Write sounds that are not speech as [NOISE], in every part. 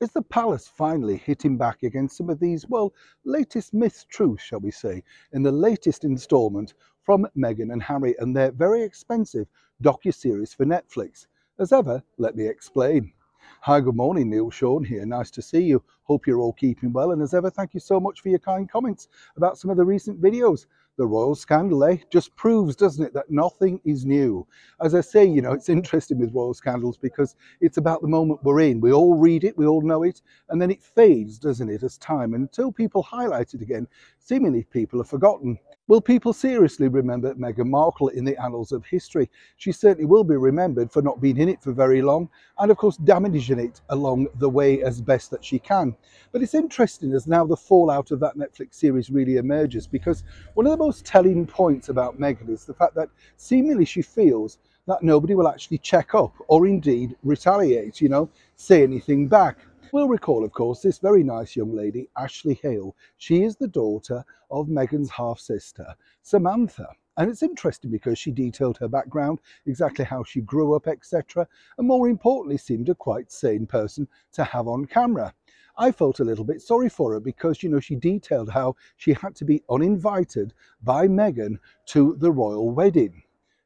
Is the palace finally hitting back against some of these, well, latest myth truths, shall we say, in the latest instalment from Meghan and Harry and their very expensive docu-series for Netflix? As ever, let me explain. Hi, good morning, Neil Sean here. Nice to see you. Hope you're all keeping well. And as ever, thank you so much for your kind comments about some of the recent videos the royal scandal, eh? Just proves, doesn't it, that nothing is new. As I say, you know, it's [LAUGHS] interesting with royal scandals because it's about the moment we're in. We all read it, we all know it, and then it fades, doesn't it, as time. And until people highlight it again, seemingly people have forgotten. Will people seriously remember Meghan Markle in the annals of history? She certainly will be remembered for not being in it for very long and, of course, damaging it along the way as best that she can. But it's interesting as now the fallout of that Netflix series really emerges because one of the most telling points about Meghan is the fact that seemingly she feels that nobody will actually check up or indeed retaliate, you know, say anything back. We'll recall, of course, this very nice young lady, Ashleigh Hale. She is the daughter of Meghan's half-sister, Samantha. And it's interesting because she detailed her background, exactly how she grew up, etc. And more importantly, seemed a quite sane person to have on camera. I felt a little bit sorry for her because, you know, she detailed how she had to be uninvited by Meghan to the royal wedding.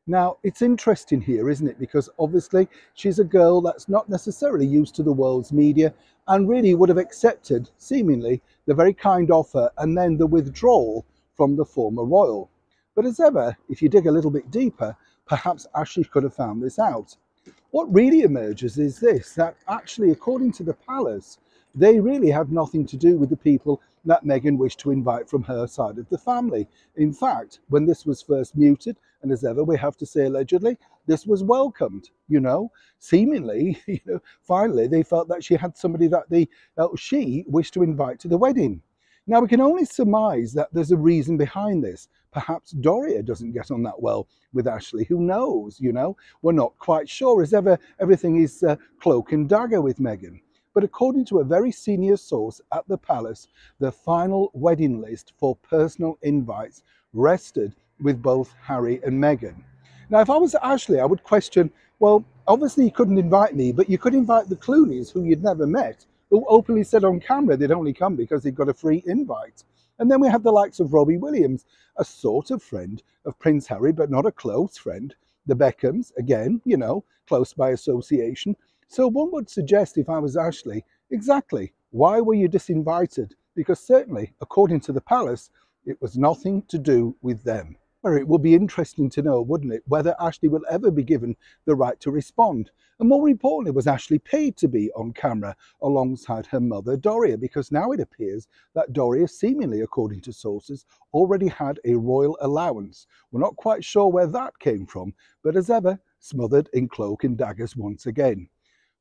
Now, it's interesting here, isn't it? Because obviously she's a girl that's not necessarily used to the world's media and really would have accepted, seemingly, the very kind offer and then the withdrawal from the former royal. But as ever, if you dig a little bit deeper, perhaps Ashleigh could have found this out. What really emerges is this, that actually, according to the palace, they really had nothing to do with the people that Meghan wished to invite from her side of the family. In fact, when this was first muted, and as ever we have to say allegedly, this was welcomed, you know, seemingly, [LAUGHS] you know, finally they felt that she had somebody that the uh, she wished to invite to the wedding. Now we can only surmise that there's a reason behind this. Perhaps Doria doesn't get on that well with Ashleigh. Who knows? You know, we're not quite sure. As ever, everything is uh, cloak and dagger with Meghan. But according to a very senior source at the palace, the final wedding list for personal invites rested with both Harry and Meghan. Now, if I was Ashleigh, I would question, well, obviously you couldn't invite me, but you could invite the Clooneys, who you'd never met, who openly said on camera they'd only come because they'd got a free invite. And then we have the likes of Robbie Williams, a sort of friend of Prince Harry, but not a close friend. The Beckhams, again, you know, close by association. So one would suggest if I was Ashleigh, exactly, why were you disinvited? Because certainly, according to the palace, it was nothing to do with them. Well, it would be interesting to know, wouldn't it, whether Ashleigh will ever be given the right to respond. And more importantly, was Ashleigh paid to be on camera alongside her mother, Doria? Because now it appears that Doria, seemingly according to sources, already had a royal allowance. We're not quite sure where that came from, but as ever, smothered in cloak and daggers once again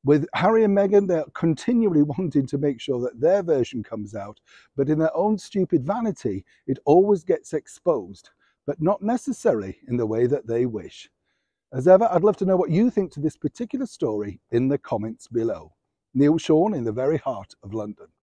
with Harry and Meghan, they're continually [LAUGHS] wanting to make sure that their version comes out, but in their own stupid vanity, it always gets exposed, but not necessarily in the way that they wish. As ever, I'd love to know what you think to this particular story in the comments below. Neil Sean in the very heart of London.